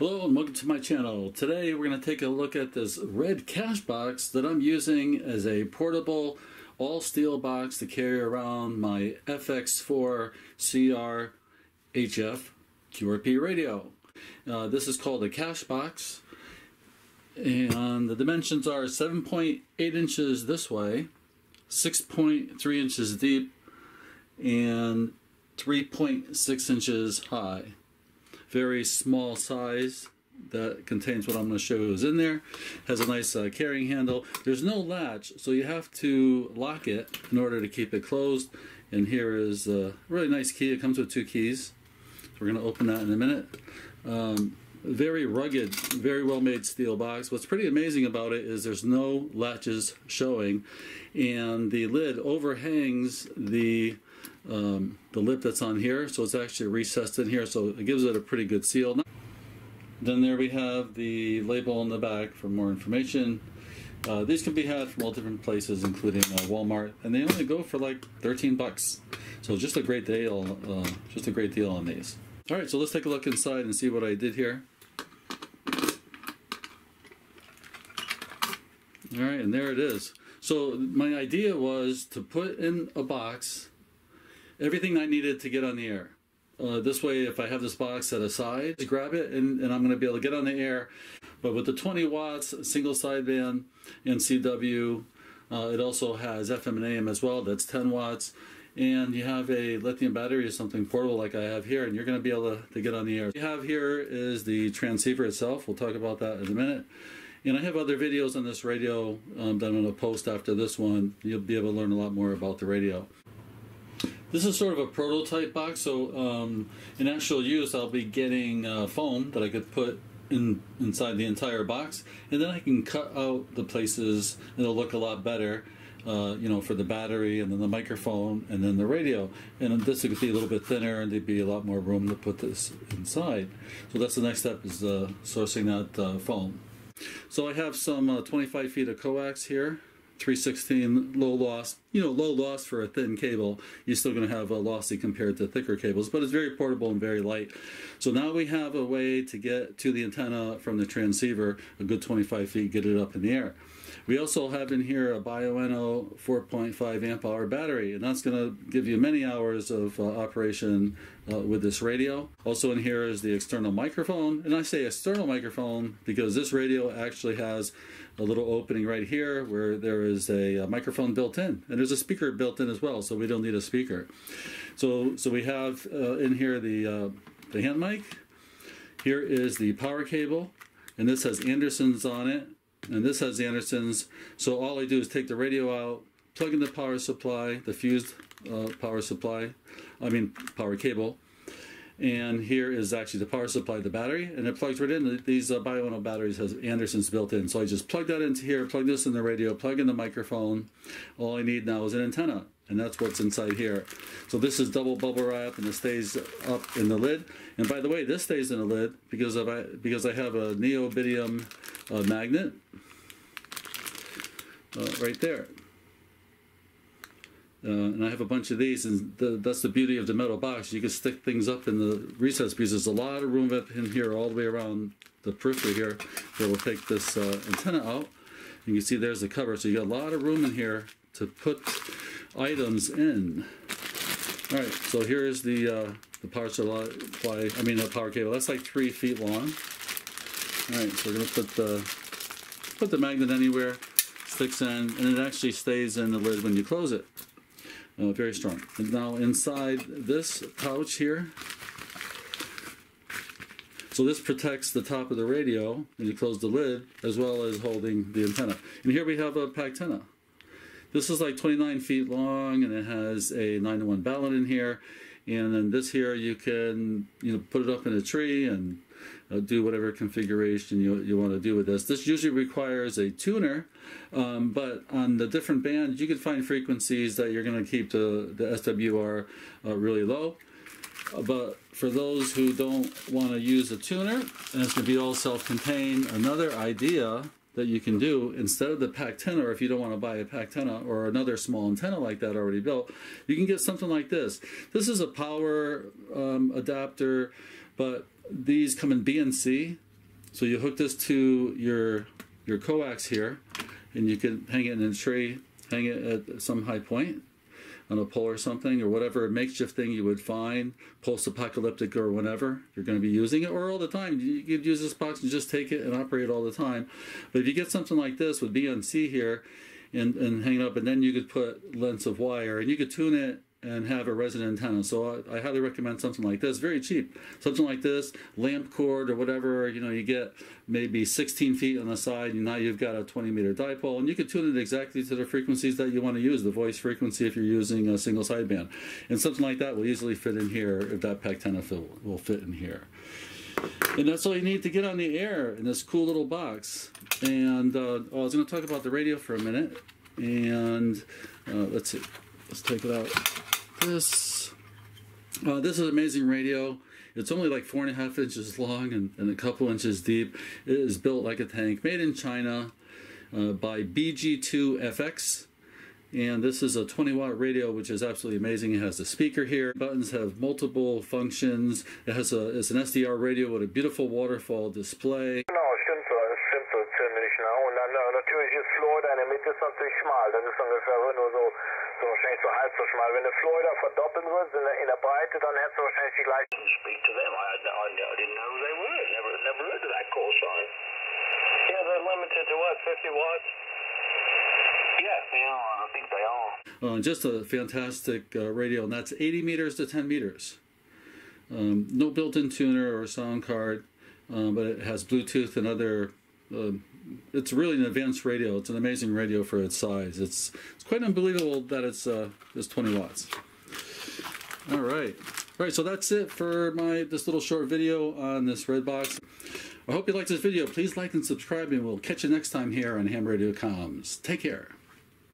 Hello and welcome to my channel. Today we're going to take a look at this red cash box that I'm using as a portable all steel box to carry around my FX4 CR HF QRP radio. Uh, this is called a cash box and the dimensions are 7.8 inches this way, 6.3 inches deep and 3.6 inches high very small size that contains what I'm going to show you is in there. Has a nice uh, carrying handle. There's no latch, so you have to lock it in order to keep it closed. And here is a really nice key. It comes with two keys. We're going to open that in a minute. Um, very rugged, very well made steel box. What's pretty amazing about it is there's no latches showing and the lid overhangs the um, the lip that's on here so it's actually recessed in here so it gives it a pretty good seal. Then there we have the label on the back for more information. Uh, these can be had from all different places including uh, Walmart and they only go for like 13 bucks. So just a great deal, uh, just a great deal on these. All right, so let's take a look inside and see what I did here. All right, and there it is. So my idea was to put in a box everything I needed to get on the air. Uh, this way, if I have this box set aside, grab it and, and I'm going to be able to get on the air. But with the 20 watts single sideband and CW, uh, it also has FM and AM as well. That's 10 watts. And you have a lithium battery or something portable like I have here, and you're going to be able to, to get on the air. What you have here is the transceiver itself. We'll talk about that in a minute. And I have other videos on this radio um, that I'm going to post after this one. You'll be able to learn a lot more about the radio. This is sort of a prototype box, so um, in actual use I'll be getting uh, foam that I could put in inside the entire box, and then I can cut out the places and it'll look a lot better. Uh, you know, for the battery and then the microphone and then the radio. And this could be a little bit thinner and there'd be a lot more room to put this inside. So that's the next step is uh, sourcing that uh, foam. So I have some uh, 25 feet of coax here 316 low loss, you know, low loss for a thin cable. You're still going to have a lossy compared to thicker cables, but it's very portable and very light. So now we have a way to get to the antenna from the transceiver, a good 25 feet, get it up in the air. We also have in here a Bioenno 4.5 amp hour battery, and that's going to give you many hours of uh, operation uh, with this radio. Also in here is the external microphone, and I say external microphone because this radio actually has a little opening right here where there is a, a microphone built in, and there's a speaker built in as well, so we don't need a speaker. So, so we have uh, in here the, uh, the hand mic. Here is the power cable, and this has Andersons on it and this has the Andersons. So all I do is take the radio out, plug in the power supply, the fused uh, power supply, I mean power cable, and here is actually the power supply, the battery, and it plugs right in. These uh, Bioenno batteries has Andersons built in. So I just plug that into here, plug this in the radio, plug in the microphone. All I need now is an antenna, and that's what's inside here. So this is double bubble wrap, and it stays up in the lid. And by the way, this stays in the lid because of I, because I have a neodymium uh, magnet uh, right there. Uh, and I have a bunch of these, and the, that's the beauty of the metal box. You can stick things up in the recess because there's a lot of room up in here, all the way around the periphery here, that will take this uh, antenna out. You can see there's the cover, so you got a lot of room in here to put items in. All right, so here is the uh, the power supply. I mean, the power cable. That's like three feet long. All right, so we're gonna put the put the magnet anywhere, sticks in, and it actually stays in the lid when you close it. Uh, very strong. And now inside this pouch here, so this protects the top of the radio when you close the lid, as well as holding the antenna. And here we have a pack antenna. This is like 29 feet long, and it has a 9 to 1 balun in here. And then this here, you can you know put it up in a tree and uh, do whatever configuration you, you want to do with this. This usually requires a tuner, um, but on the different bands, you can find frequencies that you're going to keep the, the SWR uh, really low. Uh, but for those who don't want to use a tuner, and it's going to be all self-contained, another idea that you can do instead of the PAC-10 or if you don't want to buy a PAC-10 or another small antenna like that already built, you can get something like this. This is a power um, adapter, but these come in BNC. So you hook this to your your coax here, and you can hang it in a tree, hang it at some high point on a pole or something, or whatever makeshift thing you would find, post-apocalyptic or whenever you're going to be using it, or all the time. You could use this box and just take it and operate all the time. But if you get something like this with BNC here, and, and hang it up, and then you could put lengths of wire, and you could tune it and have a resonant antenna. So I, highly recommend something like this. Very cheap. Something like this, lamp cord or whatever. You know, you get maybe 16 feet on the side, and now you've got a 20 meter dipole, and you can tune it exactly to the frequencies that you want to use, the voice frequency if you're using a single sideband. And something like that will easily fit in here if that PAC-10 will fit in here. And that's all you need to get on the air in this cool little box. And uh, oh, I was going to talk about the radio for a minute. And uh, let's see, let's take it out this. Uh, this is amazing radio. It's only like four and a half inches long and, and, a couple inches deep. It is built like a tank, made in China uh, by BG2FX. And this is a 20 watt radio, which is absolutely amazing. It has a speaker here. Buttons have multiple functions. It has a it's an SDR radio with a beautiful waterfall display. Natürlich ist Florida in der Mitte ist natürlich schmal. Das ist ungefähr nur so, so wahrscheinlich so halb so schmal. Wenn du Florida verdoppeln würdest in der, in der Breite, dann hättest du wahrscheinlich die gleiche. Speak to them. I, I, I didn't know they would. Never, never heard of that call sign. Yeah, they're limited to what, 50 watts? Yeah, yeah, I think they are. Uh, just a fantastic uh, radio, and that's 80 meters to 10 meters. Um, no built-in tuner or sound card, um, but it has Bluetooth and other uh, it's really an advanced radio. It's an amazing radio for its size. It's it's quite unbelievable that it's uh, it's 20 watts. All right, all right. So that's it for my this little short video on this red box. I hope you liked this video. Please like and subscribe, and we'll catch you next time here on Ham Radio Comms. Take care.